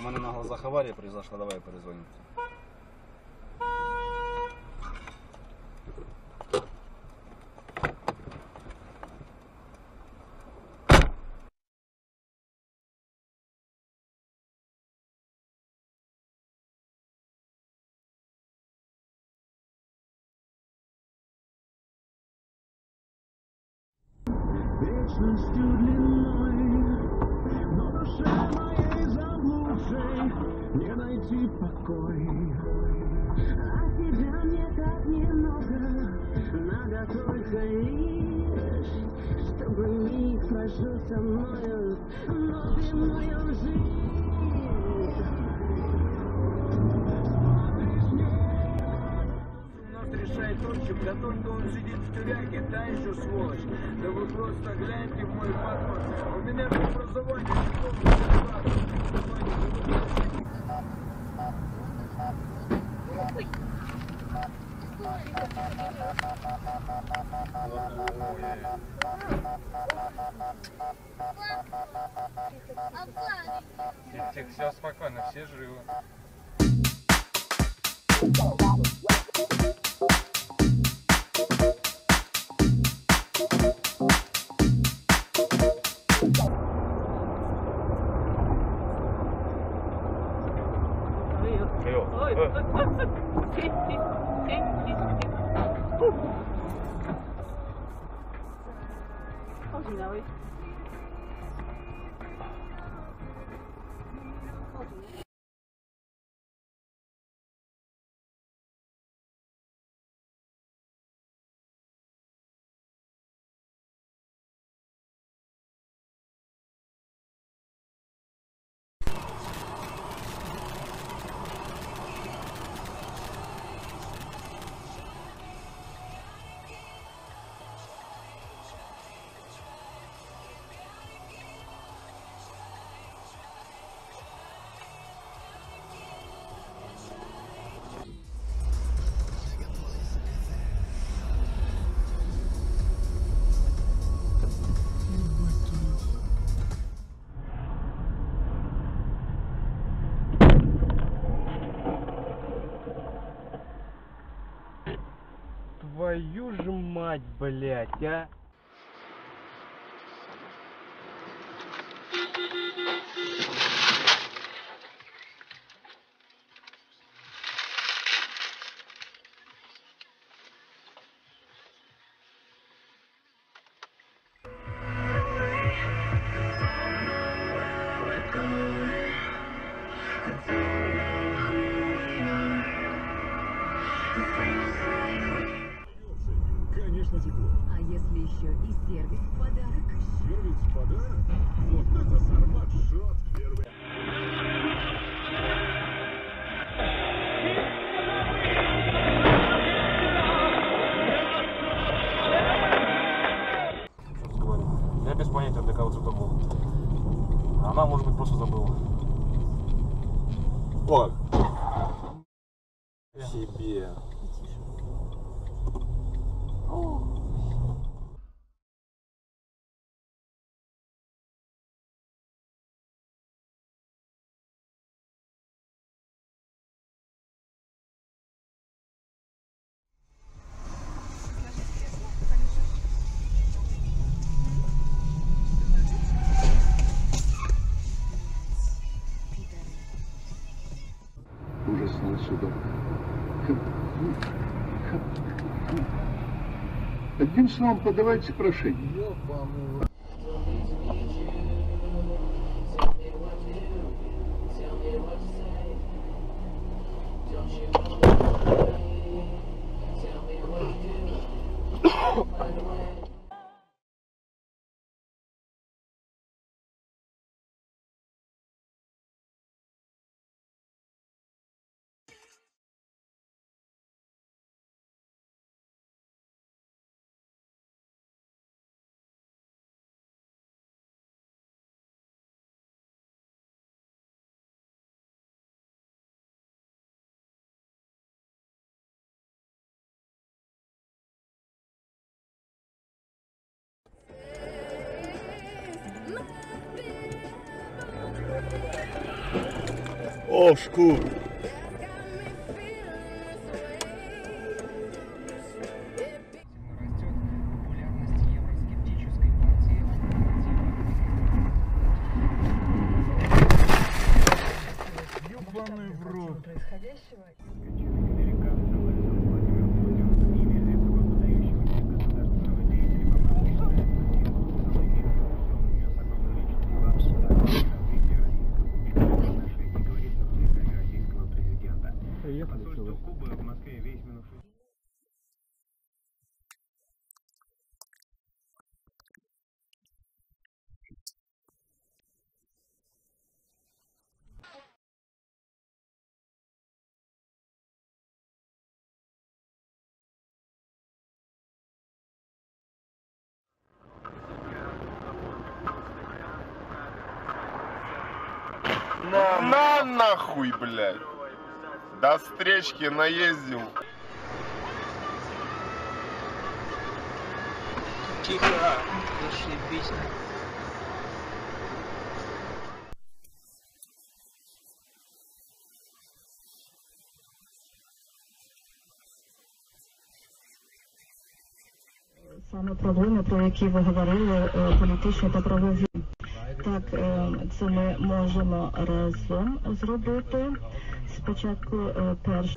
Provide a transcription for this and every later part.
У мене на глазах аварія произошла, давай я перезвоню. Вечностью длиной, но душе моей заблудшей не найти покой. А тебя мне так немного, надо только лишь, чтобы миг прожил со мною, вновь мою жизнь. Решает отчим, да только он сидит в тюряге, та еще сволочь. Да вы просто гляньте в мой паспорт. У меня образование диплом Тихо, тихо, все спокойно, все живы. noite. Твою же мать, блядь, а! Конечно, тепло. А если еще и сервис в подарок? Сервис в подарок? Вот это сармат шот первый. Я без понятия, для кого был. Она, может быть, просто забыла. О! Ужасный судок. Одним словом, подавайте прошение. Ложку. растет На нахуй, блядь. До встречки наездил. Саме проблеми, про які ви говорили, е, політичні та правові. Так, це ми можемо разом зробити. Спочатку перш.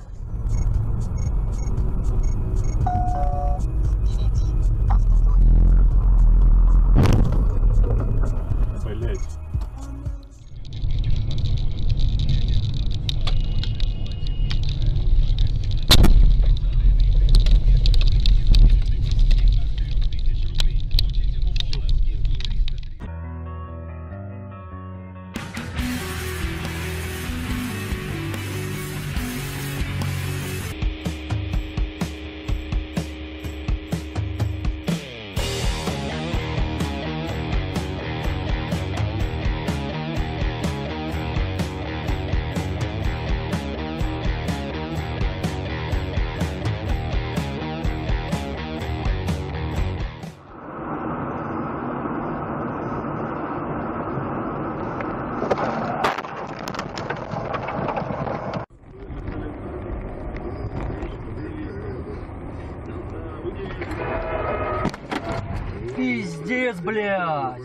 Пиздец, блядь!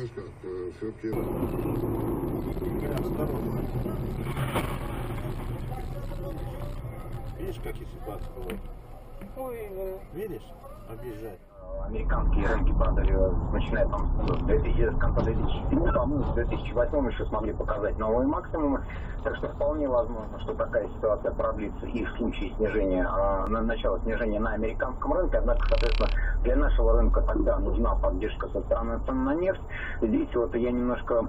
Видишь, какие ситуации бывают? Видишь? Объезжай. американские рынки падали, начиная там с, 2000, с конца 2007, по-моему, в 2008 еще смогли показать новые максимумы. Так что вполне возможно, что такая ситуация продлится и в случае снижения, а, на начала снижения на американском рынке. Однако, соответственно, для нашего рынка тогда нужна поддержка со стороны цен на нефть. Здесь вот я немножко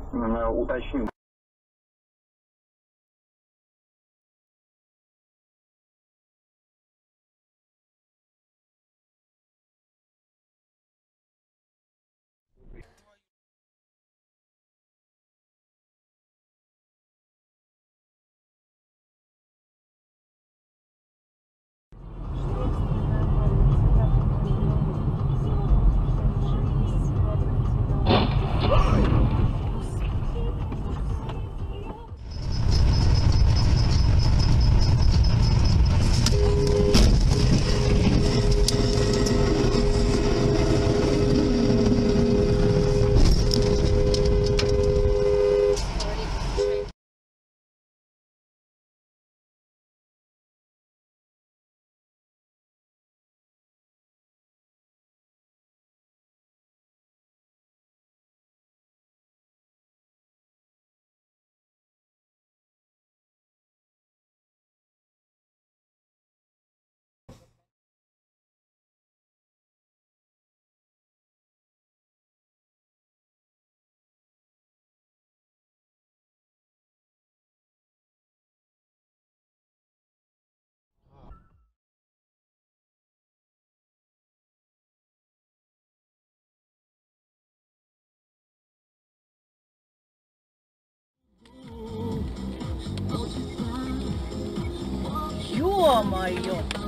甘いよ。